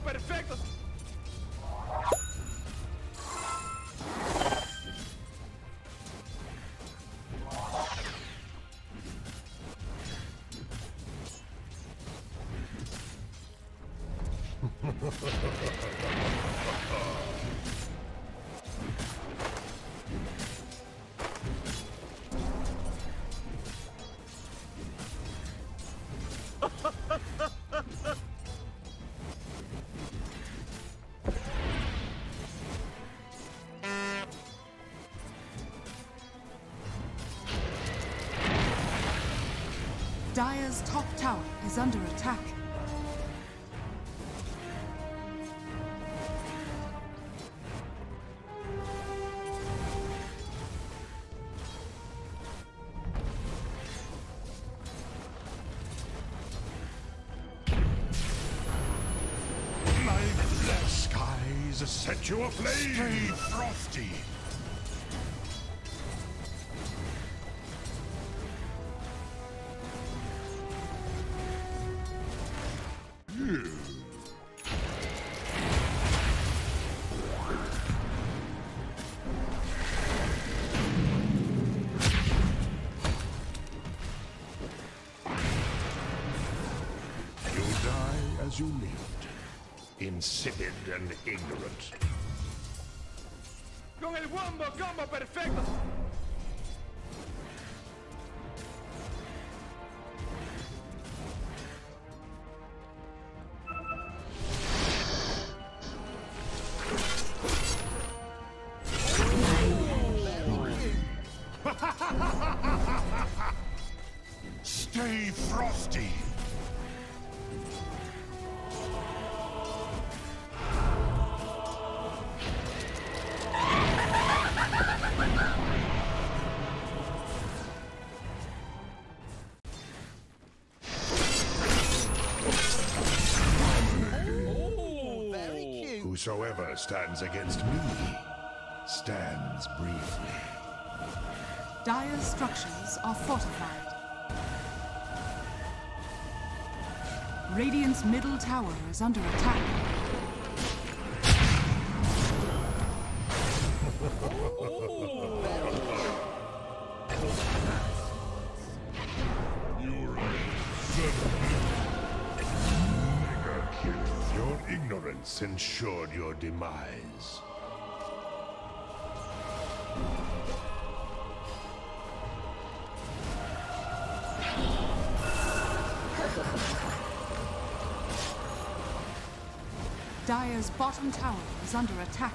combo perfecto. Dire's top tower is under attack. My blessed skies set you aflame. Stay frosty. As you lived, insipid and ignorant. Con el wombo combo perfecto. Stay frosty. Whosoever stands against me stands briefly. Dire's structures are fortified. Radiant's middle tower is under attack. Your ignorance ensured your demise. Dire's bottom tower is under attack.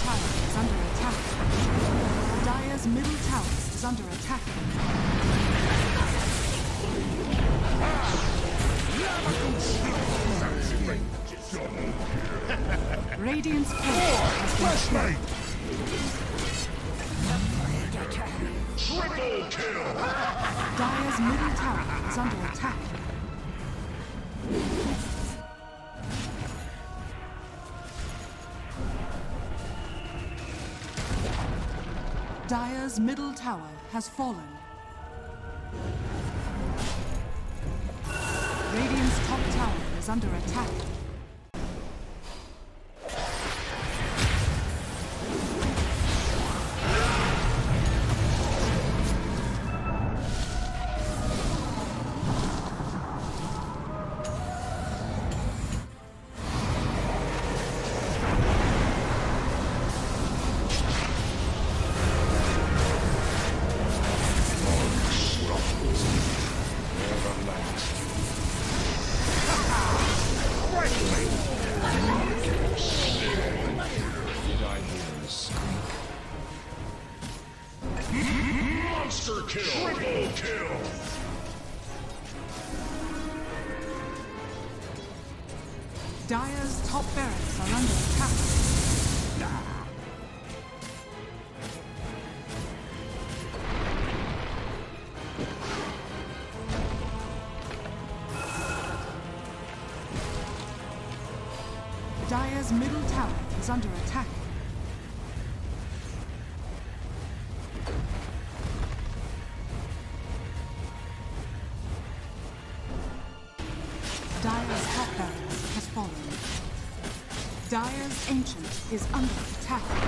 Tower is under attack. Dire's middle tower is under attack. Radiant's turret has! Triple kill! Dire's middle tower is under attack. Dire's middle tower has fallen. Radiant's top tower is under attack. Dire's top barracks are under attack. Dire's middle tower is under attack. Is under attack.